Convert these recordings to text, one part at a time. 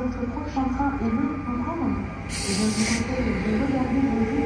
votre prochain train est long Eh bien, je vous conseille de regarder vos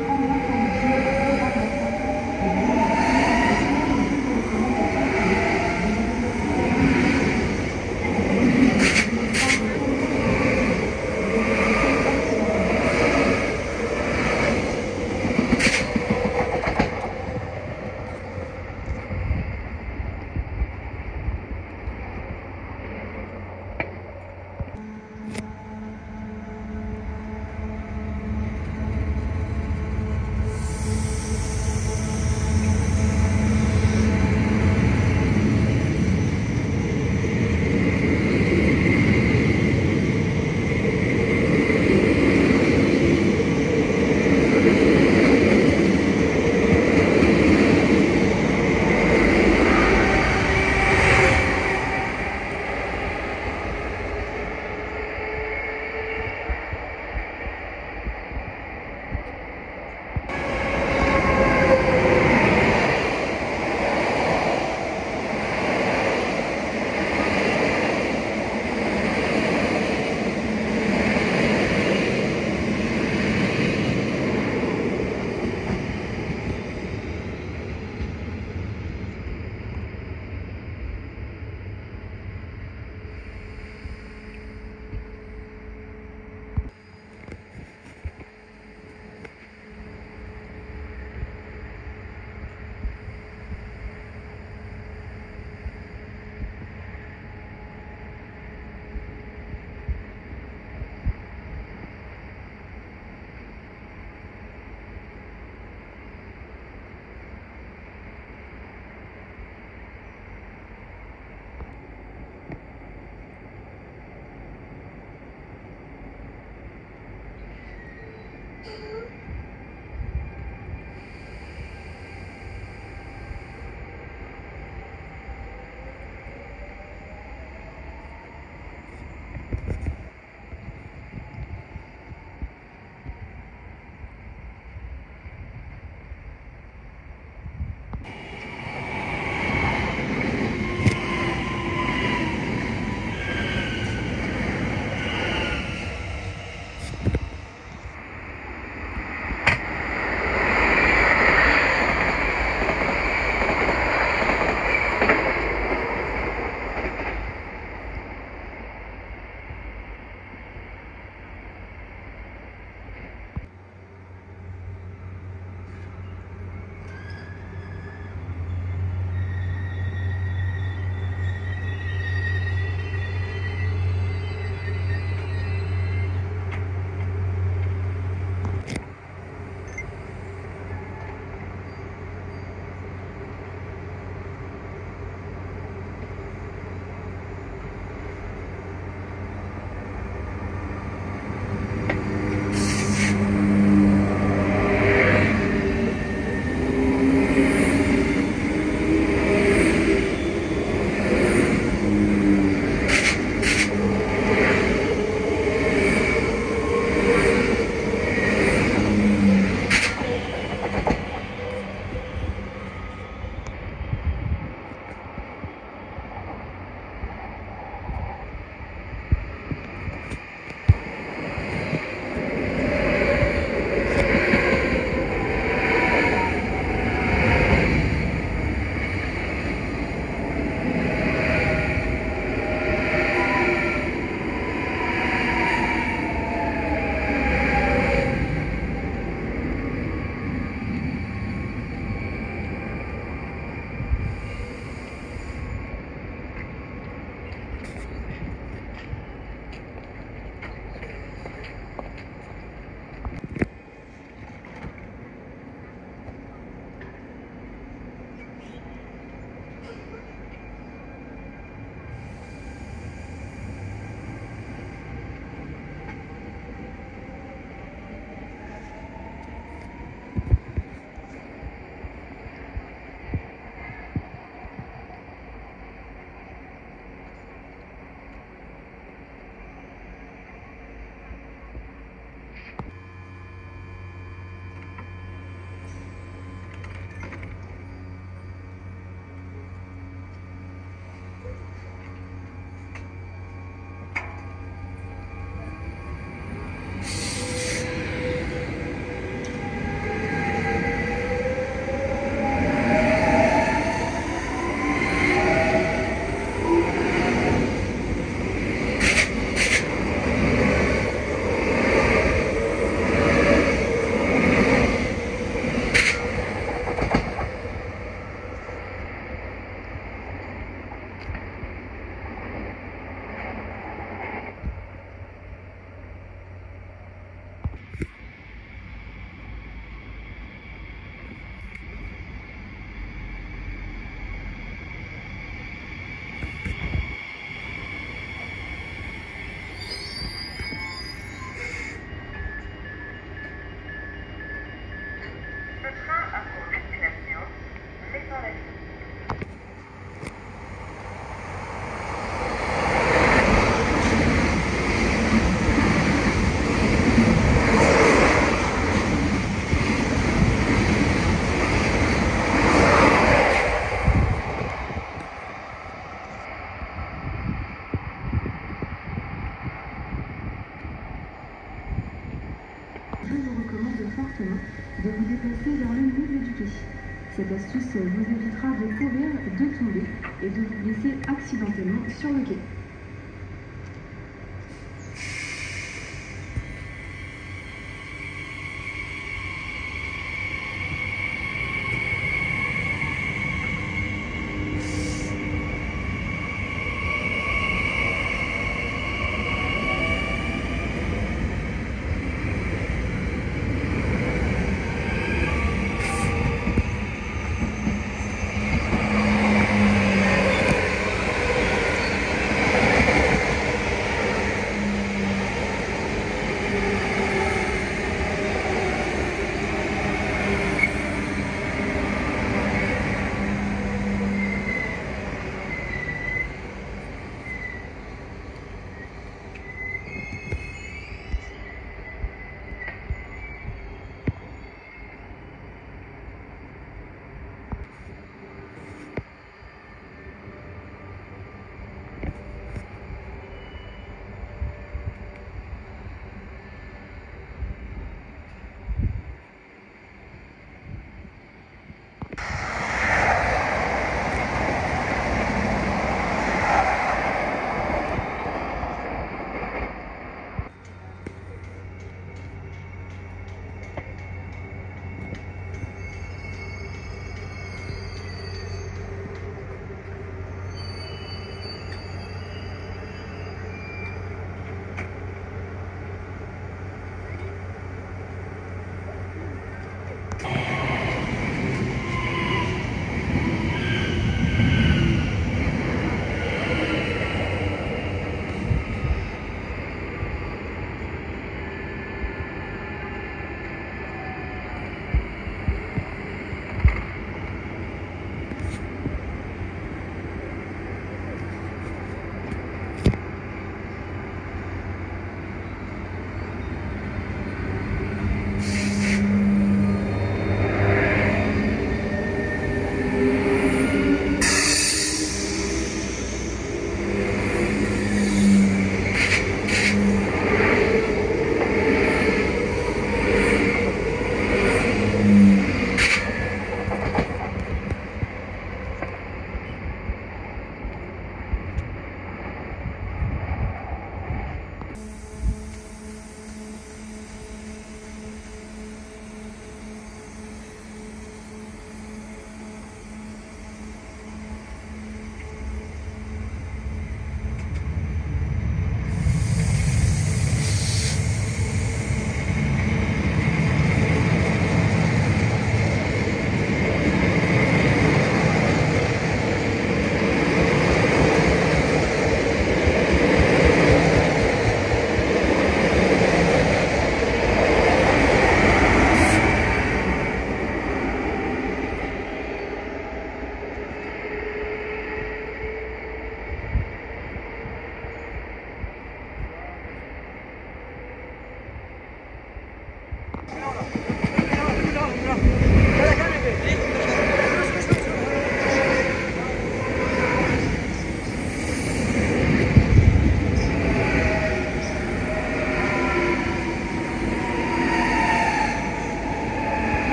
청기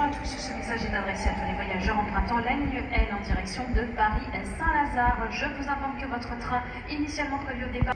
bonjour à tous. Ce message est adressé à tous les voyageurs empruntant la ligne N en direction de Paris-Saint-Lazare. Je vous informe que votre train initialement prévu au départ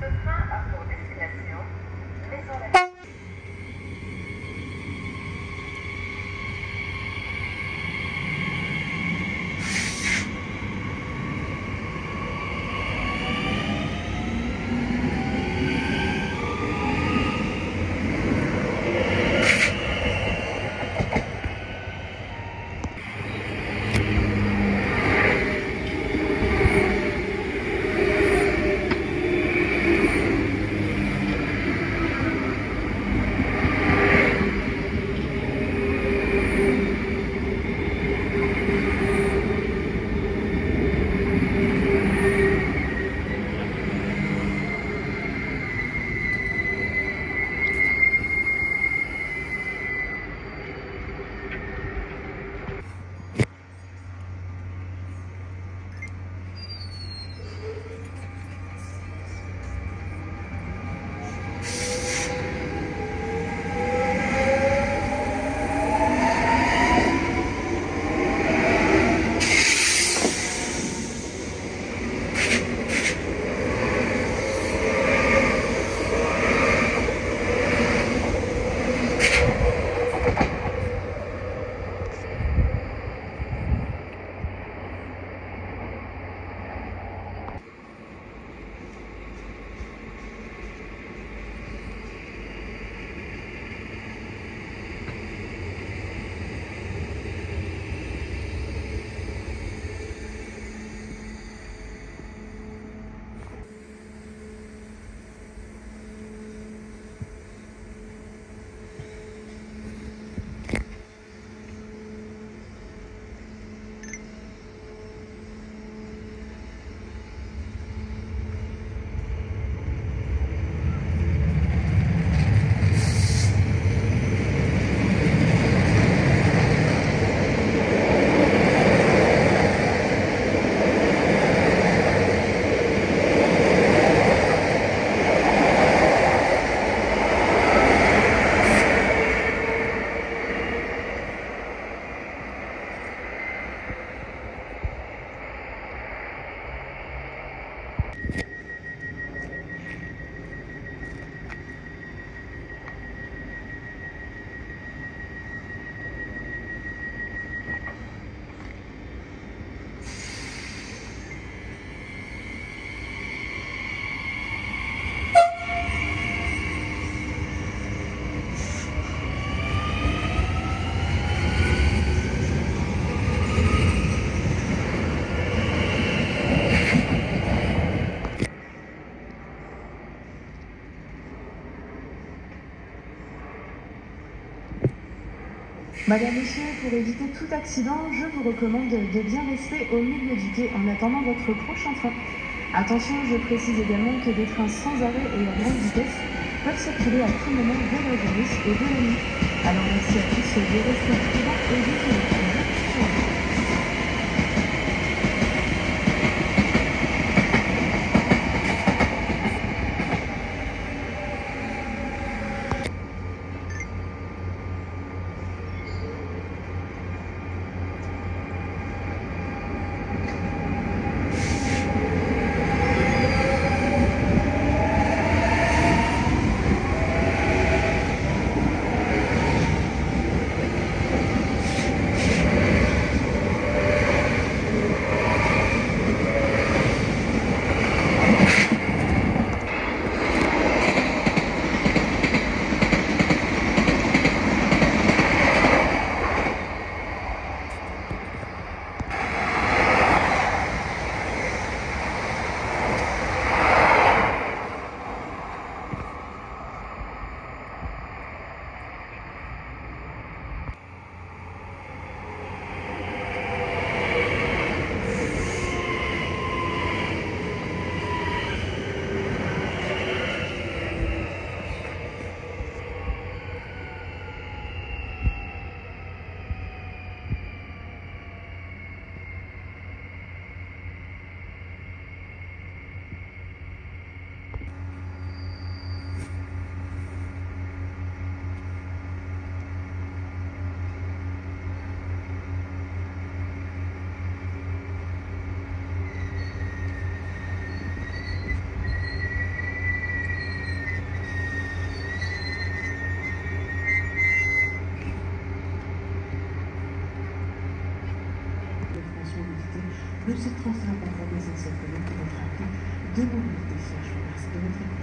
Ce train a pour destination Maison Madame, Monsieur, pour éviter tout accident, je vous recommande de bien rester au milieu du quai en attendant votre prochain train. Attention, je précise également que des trains sans arrêt et à grande vitesse peuvent circuler à tout moment vers la et de la. Alors merci à tous de rester prudents et vigilants. Дивуйтеся ж вас, дорогі.